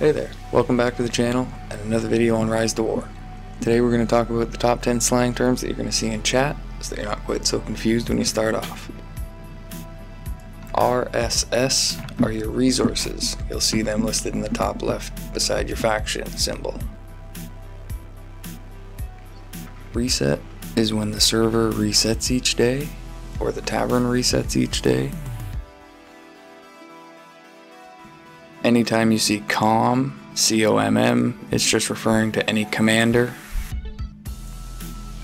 Hey there, welcome back to the channel and another video on Rise to War. Today we're going to talk about the top 10 slang terms that you're going to see in chat so that you're not quite so confused when you start off. RSS are your resources. You'll see them listed in the top left beside your faction symbol. Reset is when the server resets each day or the tavern resets each day. Anytime you see COM, C-O-M-M, it's just referring to any commander.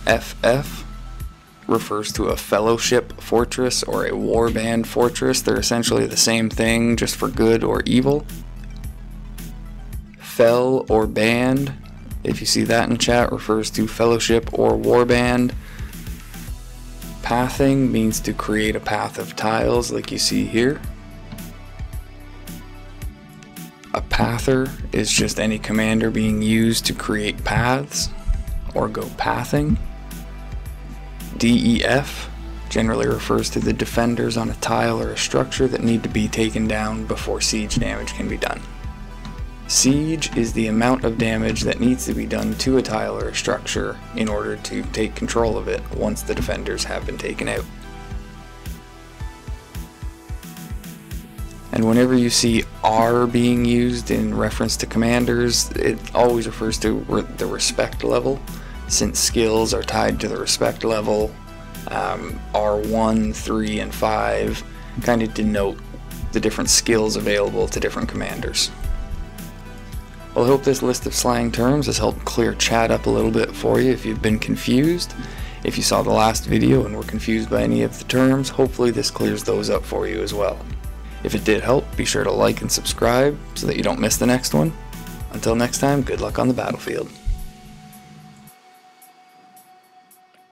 FF refers to a fellowship fortress or a warband fortress. They're essentially the same thing, just for good or evil. Fell or band, if you see that in chat, refers to fellowship or warband. Pathing means to create a path of tiles like you see here. A pather is just any commander being used to create paths or go pathing. DEF generally refers to the defenders on a tile or a structure that need to be taken down before siege damage can be done. Siege is the amount of damage that needs to be done to a tile or a structure in order to take control of it once the defenders have been taken out. And whenever you see R being used in reference to commanders, it always refers to the respect level. Since skills are tied to the respect level, um, R1, 3, and 5 kind of denote the different skills available to different commanders. Well, I hope this list of slang terms has helped clear chat up a little bit for you if you've been confused. If you saw the last video and were confused by any of the terms, hopefully this clears those up for you as well. If it did help, be sure to like and subscribe so that you don't miss the next one. Until next time, good luck on the battlefield.